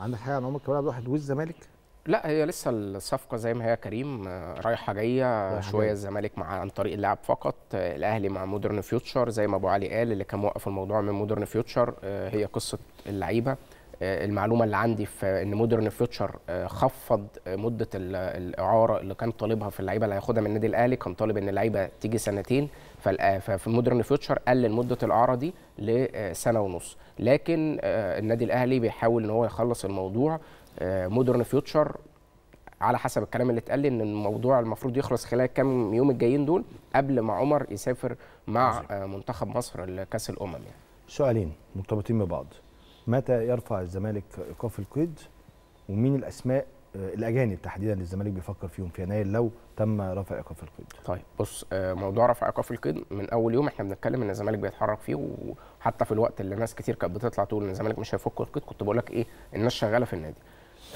عندك حاجة عن عمر كمال عبد الواحد والزمالك؟ لا هي لسه الصفقة زي ما هي كريم رايحة جاية شوية. الزمالك مع عن طريق اللاعب فقط. الأهلي مع مودرن فيوتشر زي ما أبو علي قال اللي كان موقف الموضوع من مودرن فيوتشر آه، هي قصة اللعيبة. آه، المعلومة اللي عندي في إن مودرن فيوتشر آه، خفض مدة ال- الإعارة اللي كان طالبها في اللعيبة اللي هياخدها من النادي الأهلي. كان طالب إن اللعيبة تيجي سنتين. ففي مودرن فيوتشر قلل مده الأعارة دي لسنة ونص. لكن آه، النادي الأهلي بيحاول إن هو يخلص الموضوع آه، مودرن فيوتشر على حسب الكلام اللي اتقال إن الموضوع المفروض يخلص خلال كام يوم الجايين دول قبل ما عمر يسافر مع آه، منتخب مصر لكأس الأمم يعني. سؤالين مرتبطين ببعض. متى يرفع الزمالك ايقاف القيد؟ ومين الأسماء آه، الأجانب تحديدا اللي الزمالك بيفكر فيهم في يناير لو تم رفع إيقاف القيد. طيب بص آه، موضوع رفع إيقاف القيد من أول يوم إحنا بنتكلم إن الزمالك بيتحرك فيه وحتى في الوقت اللي ناس كتير كانت بتطلع تقول إن الزمالك مش هيفك القيد كنت بقول لك إيه الناس شغالة في النادي.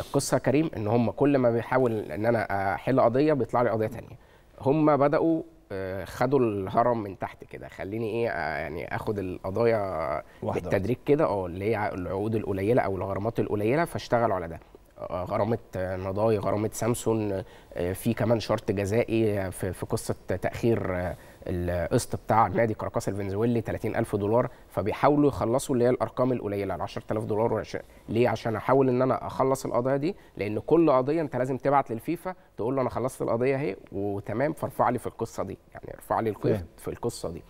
القصة يا كريم إن هم كل ما بيحاول إن أنا أحل قضية بيطلع لي قضية تانية. هم بدأوا آه، خدوا الهرم من تحت كده. خليني إيه آه، يعني آخد القضايا بالتدريج كده آه اللي هي العقود القليلة أو الغرامات القليلة فاشتغلوا على ده. آه، غرامة نضاي غرامة سامسون آه، في كمان شرط جزائي في في قصة تأخير آه، القسط بتاع نادي كاراكاس الفنزويلي 30000 دولار فبيحاولوا يخلصوا اللي هي الأرقام القليلة ال 10000 دولار وعش- ليه عشان أحاول إن أنا أخلص القضية دي لأن كل قضية أنت لازم تبعت للفيفا تقول له أنا خلصت القضية أهي وتمام فارفع لي في القصة دي يعني ارفع لي. في القصة دي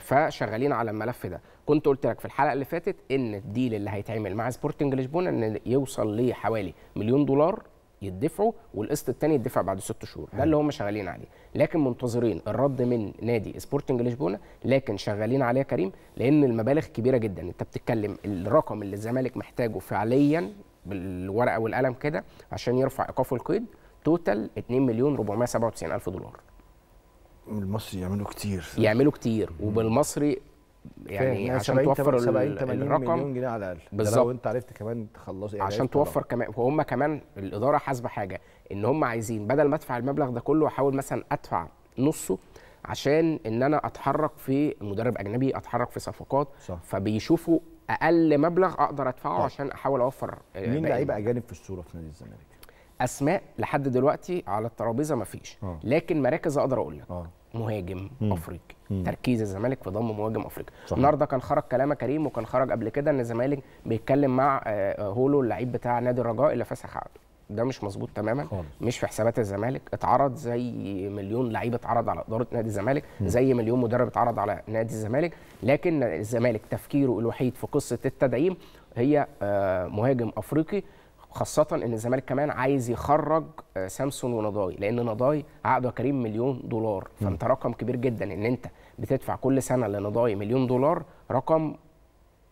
فشغالين على الملف ده. كنت قلت لك في الحلقة اللي فاتت إن ال deal اللي هيتعمل مع سبورتنج لشبونه إن يوصل لحوالي مليون دولار يدفعوا والقسط الثاني يدفع بعد ست شهور. ده اللي هم شغالين عليه. لكن منتظرين الرد من نادي سبورتنج لشبونه لكن شغالين عليه كريم لأن المبالغ كبيرة جدا. أنت بتتكلم الرقم اللي الزمالك محتاجه فعليا بالورقة والقلم كده عشان يرفع ايقاف القيد توتال 2 مليون 497 ألف دولار. المصري يعملوا كتير. يعملوا كتير وبالمصري يعني عشان توفر 70 ال- 80 الرقم مليون جنيه على الأقل. بالظبط. لو أنت عرفت كمان تخلص يعني عشان توفر كمان. وهم كمان الإدارة حاسبة حاجة إن هم عايزين بدل ما أدفع المبلغ ده كله أحاول مثلا أدفع نصه عشان إن أنا أتحرك في مدرب أجنبي أتحرك في صفقات. صح. فبيشوفوا أقل مبلغ أقدر أدفعه طيب. عشان أحاول أوفر آه، مين لعيبه أجانب في الصورة في نادي الزمالك؟ أسماء لحد دلوقتي على الترابيزة مفيش آه. لكن مراكز أقدر أقول لك. آه. مهاجم مم. أفريقي. مم. تركيز الزمالك في ضم مهاجم أفريقي. النهارده كان خرج كلام كريم وكان خرج قبل كده إن الزمالك بيتكلم مع آه، آه، هولو اللعيب بتاع نادي الرجاء اللي فسخ عقده. ده مش مظبوط تماما. خالص. مش في حسابات الزمالك. اتعرض زي مليون لعيب اتعرض على إدارة نادي الزمالك زي مليون مدرب اتعرض على نادي الزمالك. لكن الزمالك تفكيره الوحيد في قصة التدعيم هي آه، مهاجم أفريقي. خاصة إن الزمالك كمان عايز يخرج آه، سامسون ونضاي لأن نضاي عقده كريم مليون دولار. فأنت رقم كبير جدا إن أنت بتدفع كل سنة لنضاي مليون دولار رقم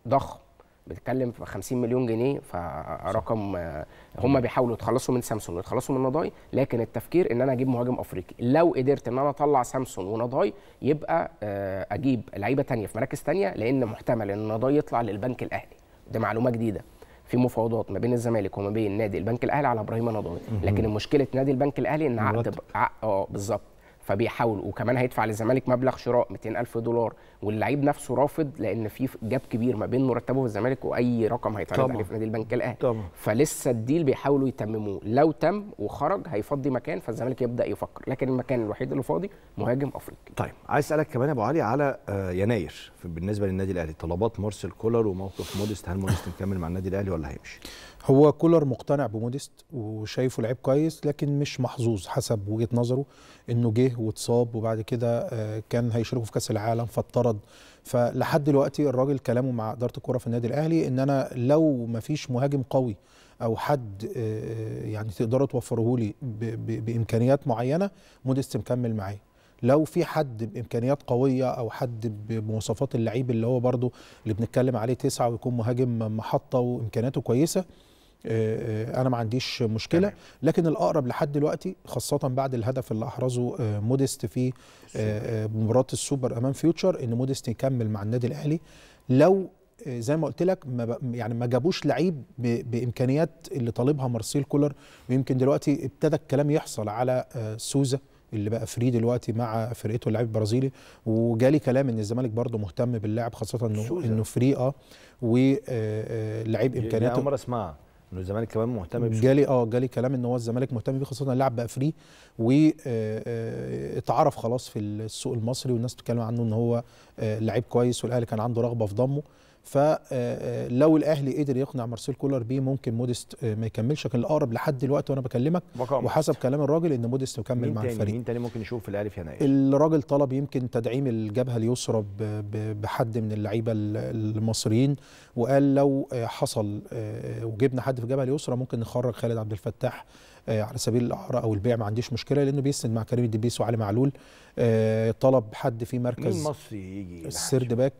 ضخم. بتتكلم في 50 مليون جنيه فرقم آه، هم بيحاولوا يتخلصوا من سامسون ويتخلصوا من نضاي لكن التفكير إن أنا أجيب مهاجم أفريقي. لو قدرت إن أنا أطلع سامسون ونضاي يبقى آه، أجيب لعيبة تانية في مراكز تانية لأن محتمل إن نضاي يطلع للبنك الأهلي. دي معلومة جديدة. في مفاوضات ما بين الزمالك وما بين نادي البنك الأهلي على إبراهيم نضاي لكن مشكلة نادي البنك الأهلي إن عقد آه بالظبط. فبيحاول وكمان هيدفع للزمالك مبلغ شراء 200 ألف دولار واللعيب نفسه رافض لأن في جاب كبير ما بين مرتبه في الزمالك وأي رقم هيتعرض. عليه في نادي البنك الأهلي. فلسه الديل بيحاولوا يتمموه. لو تم وخرج هيفضي مكان فالزمالك يبدأ يفكر. لكن المكان الوحيد اللي فاضي مهاجم أفريقي. طيب عايز أسألك كمان يا أبو علي على آه، يناير بالنسبة للنادي الأهلي. طلبات مارسيل كولر وموقف موديست هل موديست مكمل مع النادي الأهلي ولا هيمشي؟ هو كولر مقتنع بموديست وشايفه لعيب كويس لكن مش محظوظ حسب وجهة نظره إنه جه واتصاب وبعد كده آه، كان هيشاركوا في كأس العالم فاطرد. فلحد دلوقتي الراجل كلامه مع إدارة الكورة في النادي الأهلي إن أنا لو ما فيش مهاجم قوي أو حد آه، يعني تقدروا توفروه لي بإمكانيات معينة موديست مكمل معايا. لو في حد بإمكانيات قوية أو حد بمواصفات اللعيب اللي هو برضو اللي بنتكلم عليه تسعة ويكون مهاجم محطة وإمكانياته كويسة آه، آه، أنا ما عنديش مشكلة. لكن الأقرب لحد دلوقتي خاصة بعد الهدف اللي أحرزه آه، موديست في آه، آه، مباراة السوبر أمام فيوتشر إن موديست يكمل مع النادي الأهلي. لو آه، زي ما قلت لك ما يعني ما جابوش لعيب بإمكانيات اللي طالبها مارسيل كولر ويمكن دلوقتي ابتدى الكلام يحصل على آه، سوزا اللي بقى free دلوقتي مع فرقته اللاعب البرازيلي. وجالي كلام إن الزمالك برضه مهتم باللاعب خاصة إنه. إنه free آه دي إمكانياته. اول مره اسمعها إنه الزمالك كمان مهتم بيه جالي آه جالي كلام إن هو الزمالك مهتم بيه خاصة اللاعب بقى free واتعرف خلاص في السوق المصري والناس بتتكلم عنه إن هو آه، لعيب كويس والأهلي كان عنده رغبة في ضمه. فلو الأهلي قدر يقنع مارسيل كولر بيه ممكن موديست آه، ما يكملش لكن الأقرب لحد دلوقتي وأنا بكلمك بقاء وحسب كلام الراجل إن موديست يكمل مين مع الفريق. مين تاني ممكن نشوف في الاهلي في يناير؟ الراجل طلب يمكن تدعيم الجبهة اليسرى بحد من اللعيبة ال- المصريين وقال لو آه، حصل آه، وجبنا حد في الجبهة اليسرى ممكن نخرج خالد عبد الفتاح آه، على سبيل الإعارة أو البيع ما عنديش مشكلة لأنه بيسند مع كريم الدبيس وعلي معلول آه، طلب حد في مين مركز مصري يجي ال third back.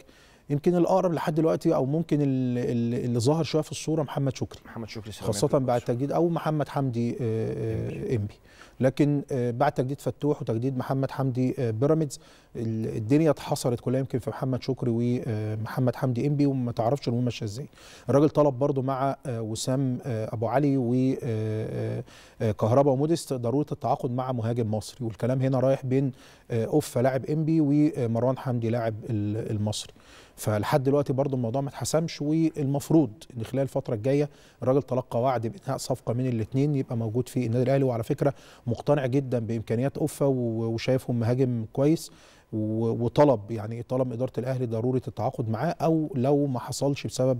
يمكن الأقرب لحد دلوقتي أو ممكن ال- ال- اللي ظهر شوية في الصورة محمد شكري. محمد شكري يكون بعد. تجديد أو محمد حمدي آه، آه، إنبي. لكن آه، بعد تجديد فتوح وتجديد محمد حمدي آه، بيراميدز ال- الدنيا اتحصرت كلها يمكن في محمد شكري ومحمد حمدي إنبي وما تعرفش الأمور ماشية إزاي. الراجل طلب برضو مع آه، وسام آه، أبو علي وكهربا وموديست ضرورة التعاقد مع مهاجم مصري. والكلام هنا رايح بين آه، أوفا لاعب إنبي ومروان حمدي لاعب ال- المصري. فلحد دلوقتي برضو الموضوع ما اتحسمش والمفروض إن خلال الفترة الجاية الراجل تلقى وعد بإنهاء صفقة من الاثنين يبقى موجود في النادي الأهلي. وعلى فكرة مقتنع جدا بإمكانيات أوفا وشايفهم مهاجم كويس وطلب يعني طلب إدارة الأهلي ضروره التعاقد معاه أو لو ما حصلش بسبب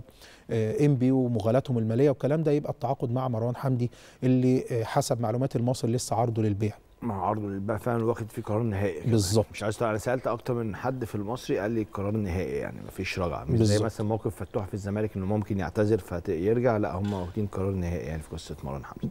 آه، انبي ومغالاتهم المالية والكلام ده يبقى التعاقد مع مروان حمدي اللي آه، حسب معلومات المصري لسه عرضه للبيع. مع عرضه للبيع فعلا واخد فيه قرار نهائي. بالظبط. مش عايز أنا سألت أكتر من حد في المصري قال لي القرار النهائي يعني مفيش رجعة مش زي. مثلا موقف فتوح في الزمالك إنه ممكن يعتذر فيرجع لا هم واخدين قرار نهائي يعني في قصة مروان حمدي